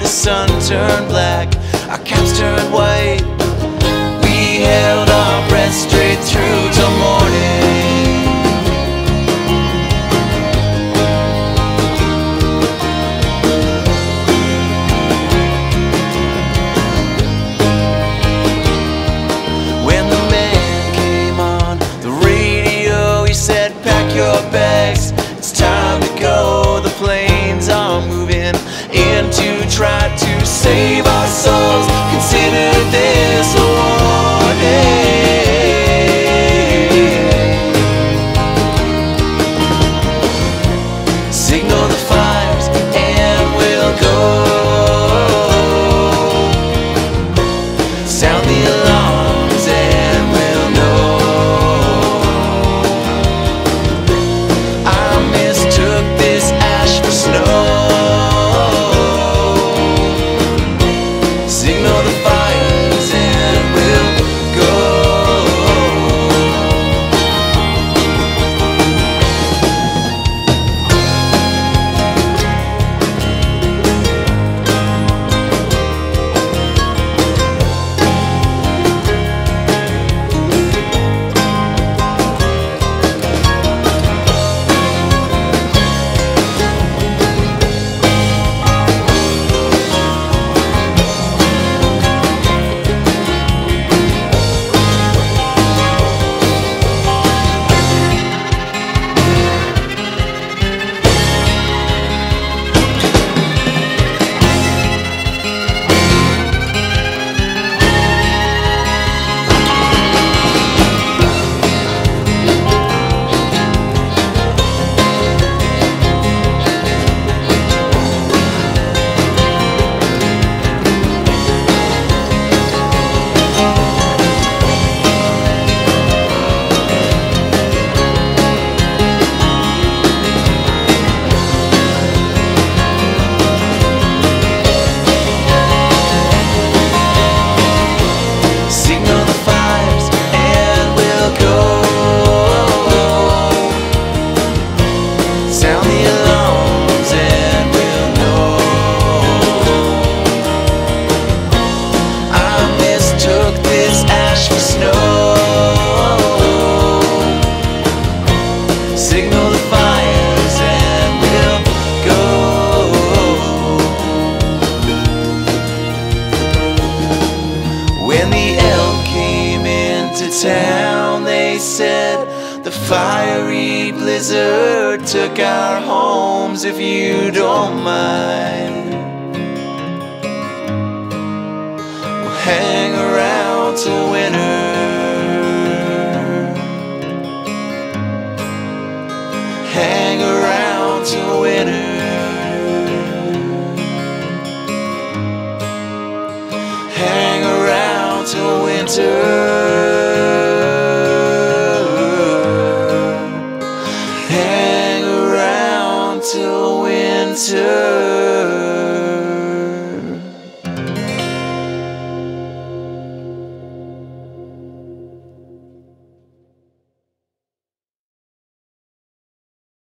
the sun turn black, our caps turn white. We held our breath straight. fiery blizzard took our homes if you don't mind. We'll hang around till winter. Hang around till winter. Hang around till winter. till winter.